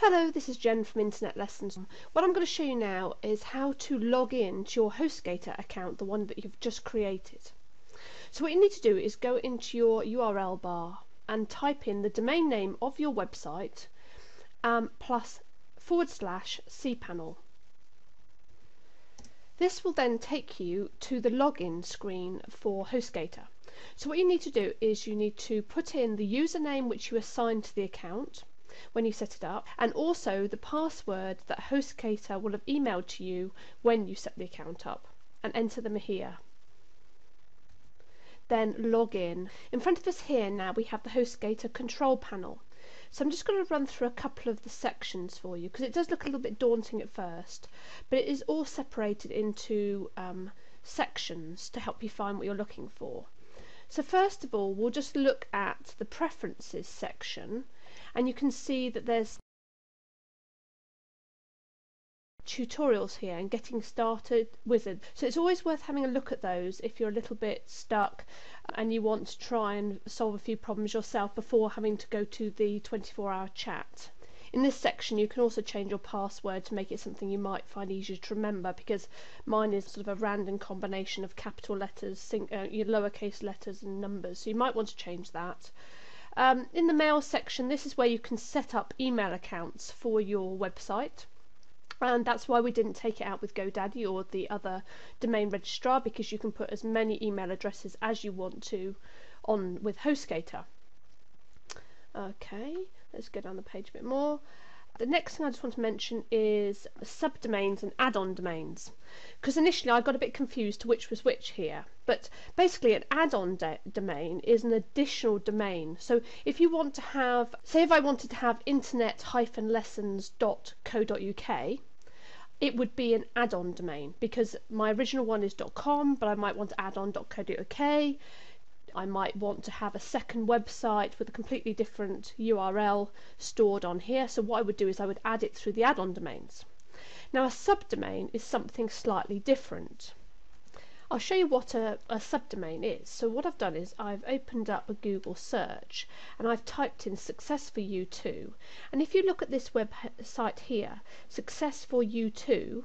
Hello, this is Jen from Internet Lessons. What I'm going to show you now is how to log in to your HostGator account, the one that you've just created. So what you need to do is go into your URL bar and type in the domain name of your website um, plus forward slash cpanel. This will then take you to the login screen for HostGator. So what you need to do is you need to put in the username which you assigned to the account when you set it up, and also the password that HostGator will have emailed to you when you set the account up, and enter them here. Then log in. In front of us here now we have the HostGator control panel. So I'm just going to run through a couple of the sections for you because it does look a little bit daunting at first, but it is all separated into um, sections to help you find what you're looking for. So first of all, we'll just look at the preferences section and you can see that there's tutorials here and getting started wizard so it's always worth having a look at those if you're a little bit stuck and you want to try and solve a few problems yourself before having to go to the 24 hour chat. In this section you can also change your password to make it something you might find easier to remember because mine is sort of a random combination of capital letters, sing, uh, your lowercase letters and numbers. So you might want to change that um, in the mail section, this is where you can set up email accounts for your website. And that's why we didn't take it out with GoDaddy or the other domain registrar because you can put as many email addresses as you want to on with HostGator. Okay, let's go down the page a bit more. The next thing I just want to mention is subdomains and add-on domains. Because initially I got a bit confused to which was which here. But basically an add-on domain is an additional domain. So if you want to have, say if I wanted to have internet-lessons.co.uk, it would be an add-on domain because my original one is .com, but I might want to add on .co.uk I might want to have a second website with a completely different URL stored on here. So what I would do is I would add it through the add-on domains. Now a subdomain is something slightly different. I'll show you what a, a subdomain is. So what I've done is I've opened up a Google search and I've typed in success for you2 and if you look at this website uh, here success for you2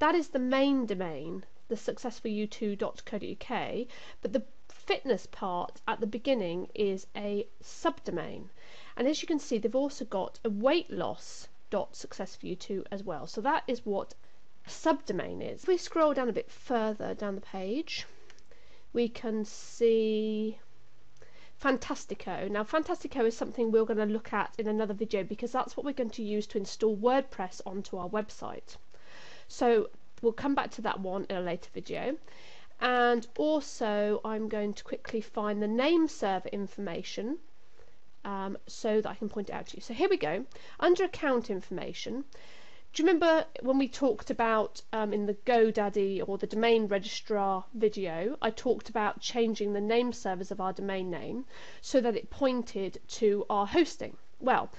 that is the main domain the successforyou2.co.uk but the fitness part at the beginning is a subdomain. And as you can see, they've also got a weight loss dot success for you too as well. So that is what a subdomain is. If we scroll down a bit further down the page, we can see Fantastico. Now Fantastico is something we're going to look at in another video because that's what we're going to use to install WordPress onto our website. So we'll come back to that one in a later video and also I'm going to quickly find the name server information um, so that I can point it out to you. So here we go. Under account information, do you remember when we talked about um, in the GoDaddy or the domain registrar video, I talked about changing the name servers of our domain name so that it pointed to our hosting. Well,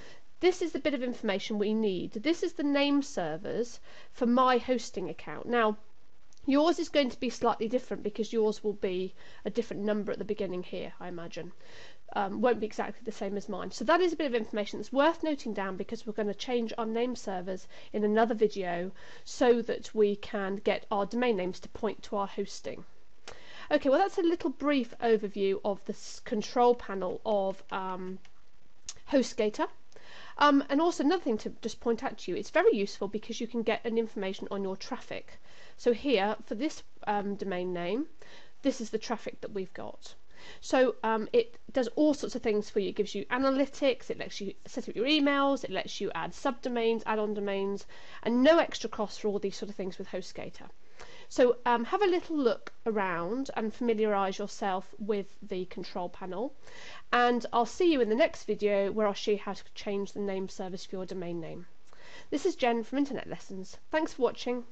this is the bit of information we need. This is the name servers for my hosting account. Now, Yours is going to be slightly different because yours will be a different number at the beginning here, I imagine. Um, won't be exactly the same as mine. So that is a bit of information that's worth noting down because we're going to change our name servers in another video so that we can get our domain names to point to our hosting. Okay, well that's a little brief overview of this control panel of um, HostGator. Um, and also another thing to just point out to you, it's very useful because you can get an information on your traffic. So here, for this um, domain name, this is the traffic that we've got. So um, it does all sorts of things for you. It gives you analytics, it lets you set up your emails, it lets you add subdomains, add-on domains, and no extra cost for all these sort of things with HostGator. So um, have a little look around and familiarise yourself with the control panel. And I'll see you in the next video where I'll show you how to change the name servers for your domain name. This is Jen from Internet Lessons. Thanks for watching.